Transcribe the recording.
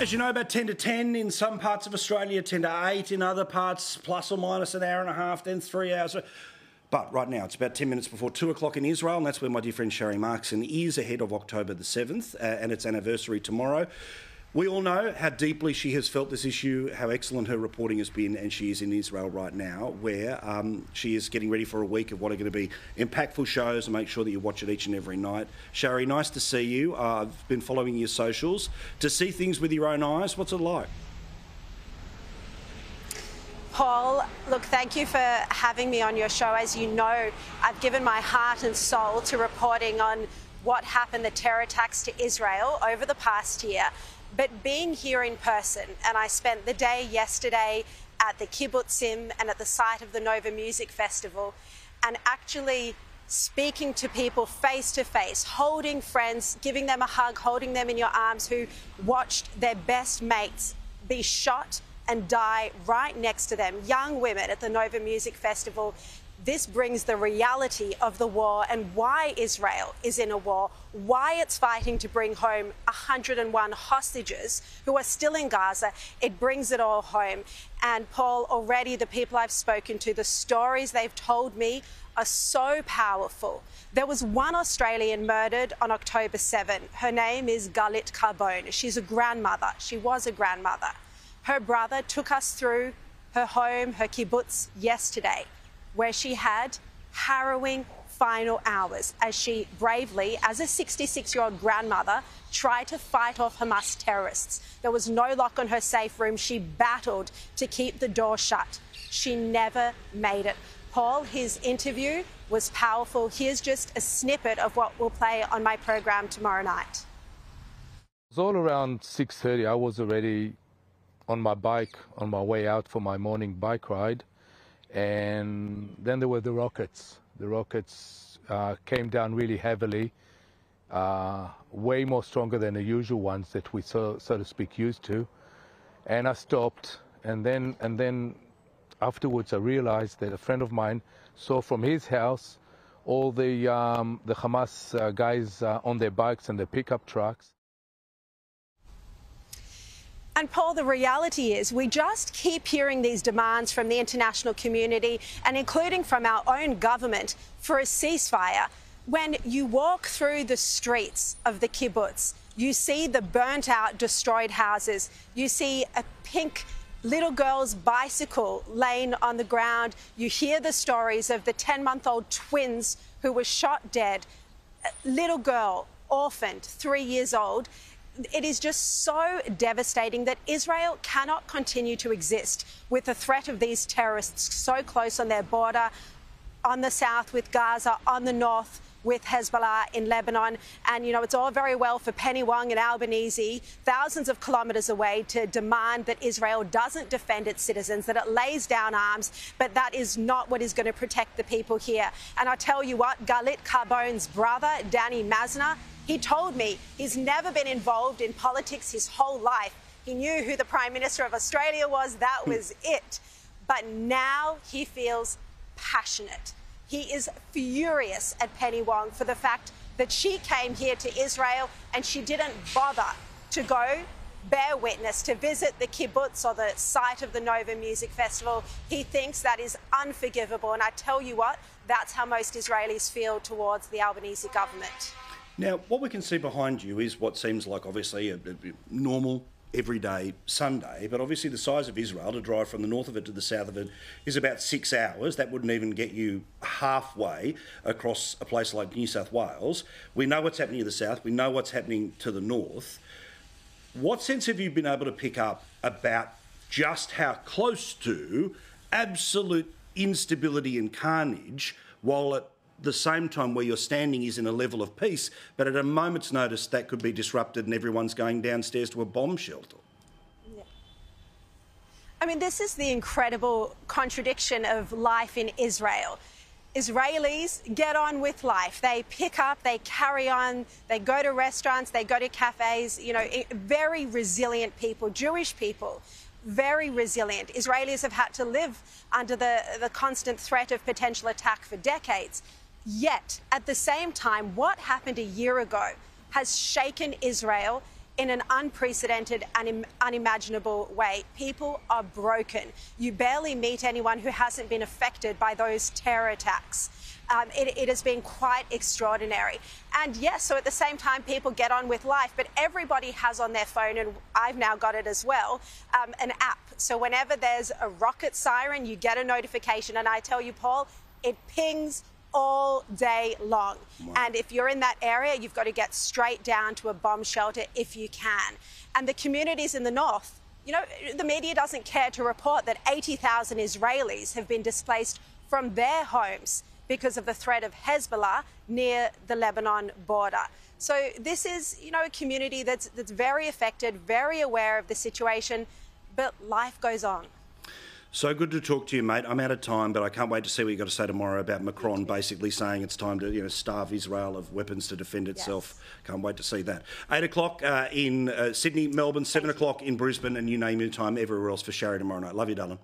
As you know, about 10 to 10 in some parts of Australia, 10 to 8 in other parts, plus or minus an hour and a half, then three hours. But right now, it's about 10 minutes before 2 o'clock in Israel, and that's where my dear friend Sharri Markson is ahead of October the 7th, uh, and its anniversary tomorrow. We all know how deeply she has felt this issue, how excellent her reporting has been, and she is in Israel right now, where um, she is getting ready for a week of what are going to be impactful shows and make sure that you watch it each and every night. Sharri, nice to see you. Uh, I've been following your socials. To see things with your own eyes, what's it like? Paul, look, thank you for having me on your show. As you know, I've given my heart and soul to reporting on what happened, the terror attacks to Israel over the past year. But being here in person, and I spent the day yesterday at the kibbutzim and at the site of the Nova Music Festival, and actually speaking to people face to face, holding friends, giving them a hug, holding them in your arms who watched their best mates be shot and die right next to them, young women at the Nova Music Festival this brings the reality of the war and why Israel is in a war, why it's fighting to bring home 101 hostages who are still in Gaza. It brings it all home. And Paul, already the people I've spoken to, the stories they've told me are so powerful. There was one Australian murdered on October 7. Her name is Galit Carbone. She's a grandmother. She was a grandmother. Her brother took us through her home, her kibbutz, yesterday where she had harrowing final hours as she bravely, as a 66 year old grandmother, tried to fight off Hamas terrorists. There was no lock on her safe room. She battled to keep the door shut. She never made it. Paul, his interview was powerful. Here's just a snippet of what we'll play on my program tomorrow night. It was all around 6:30. I was already on my bike on my way out for my morning bike ride and then there were the rockets. The rockets uh, came down really heavily, uh, way more stronger than the usual ones that we so, so to speak used to. And I stopped, and then and then afterwards I realized that a friend of mine saw from his house all the um, the Hamas uh, guys uh, on their bikes and their pickup trucks. And Paul, the reality is we just keep hearing these demands from the international community and including from our own government for a ceasefire. When you walk through the streets of the kibbutz, you see the burnt out, destroyed houses. You see a pink little girl's bicycle laying on the ground. You hear the stories of the 10 month old twins who were shot dead. A little girl, orphaned, three years old it is just so devastating that Israel cannot continue to exist with the threat of these terrorists so close on their border, on the south with Gaza, on the north with Hezbollah in Lebanon. And, you know, it's all very well for Penny Wong and Albanese, thousands of kilometres away, to demand that Israel doesn't defend its citizens, that it lays down arms. But that is not what is going to protect the people here. And I tell you what, Galit Carbone's brother, Danny Mazner, he told me he's never been involved in politics his whole life. He knew who the Prime Minister of Australia was, that hmm. was it. But now he feels passionate. He is furious at Penny Wong for the fact that she came here to Israel and she didn't bother to go bear witness, to visit the kibbutz or the site of the Nova Music Festival. He thinks that is unforgivable. And I tell you what, that's how most Israelis feel towards the Albanese government. Now, what we can see behind you is what seems like obviously a, a normal everyday Sunday, but obviously the size of Israel to drive from the north of it to the south of it is about six hours. That wouldn't even get you halfway across a place like New South Wales. We know what's happening to the south, we know what's happening to the north. What sense have you been able to pick up about just how close to absolute instability and carnage while at the same time where you're standing is in a level of peace, but at a moment's notice that could be disrupted and everyone's going downstairs to a bomb shelter. I mean, this is the incredible contradiction of life in Israel. Israelis get on with life. They pick up, they carry on, they go to restaurants, they go to cafes, you know, very resilient people, Jewish people, very resilient. Israelis have had to live under the, the constant threat of potential attack for decades. Yet, at the same time, what happened a year ago has shaken Israel in an unprecedented and unimaginable way. People are broken. You barely meet anyone who hasn't been affected by those terror attacks. Um, it, it, has been quite extraordinary. And yes, so at the same time, people get on with life, but everybody has on their phone, and I've now got it as well, um, an app. So whenever there's a rocket siren, you get a notification. And I tell you, Paul, it pings all day long. Wow. And if you're in that area, you've got to get straight down to a bomb shelter if you can. And the communities in the north, you know, the media doesn't care to report that 80,000 Israelis have been displaced from their homes because of the threat of Hezbollah near the Lebanon border. So this is, you know, a community that's that's very affected, very aware of the situation, but life goes on. So good to talk to you, mate. I'm out of time, but I can't wait to see what you've got to say tomorrow about Macron basically saying it's time to you know starve Israel of weapons to defend itself. Yes. Can't wait to see that. Eight o'clock uh, in uh, Sydney, Melbourne, seven o'clock in Brisbane, and you name your time everywhere else for Sharri tomorrow night. Love you, darling.